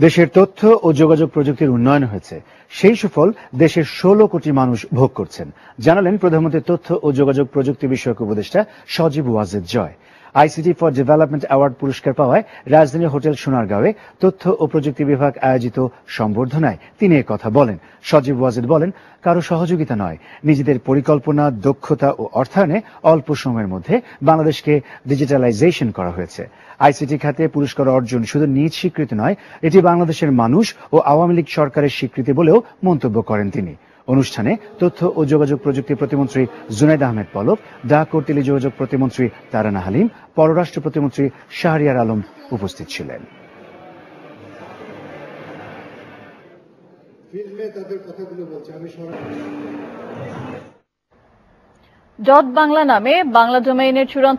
দেশের তথ্য ও যোগাযোগ প্রযুক্তির উন্নয়ন হয়েছে। সেই সুফল দেশের ষোলো কোটি মানুষ ভোগ করছেন। জানালেন প্রধানমন্ত্রীর তথ্য ও যোগাযোগ প্রযুক্তি বিষয়ক উপদেষ্টা Sajeeb Wazed Joy. ICT for development award পুরস্কার পাওয়ায় রাজধানীর হোটেল সোনারগাঁওয়ে তথ্য ও প্রযুক্তি বিভাগ আয়োজিত সংবর্ধনায় তিনি কথা বলেন। সজীব ওয়াজেদ বলেন, কারও সহযোগিতা নয়। নিজেদের পরিকল্পনা, দক্ষতা ও অর্থায়নে অল্প সময়ের মধ্যে বাংলাদেশকে ডিজিটালাইজেশন করা হয়েছে। আইসিটি খাতে পুরস্কার অর্জন শুধু নিজ স্বীকৃতি নয়, এটি বাংলাদেশের মানুষ ও আওয়ামী লীগ সরকারের স্বীকৃতি বলেও মন্তব্য করেন তিনি। অনুষ্ঠানে তথ্য ও যোগাযোগ প্রযুক্তি প্রতিমন্ত্রী জুনাইদ আহমেদ পলক ডাক ও টেলিযোগাযোগ প্রতিমন্ত্রী তারানা হালিম পররাষ্ট্র প্রতিমন্ত্রী শাহরিয়ার আলম উপস্থিত ছিলেন। ফিল্মে তাদের কথাগুলো বলছে আমি সরাসরি ডট বাংলা নামে বাংলা ডোমেইনের চূড়ান্ত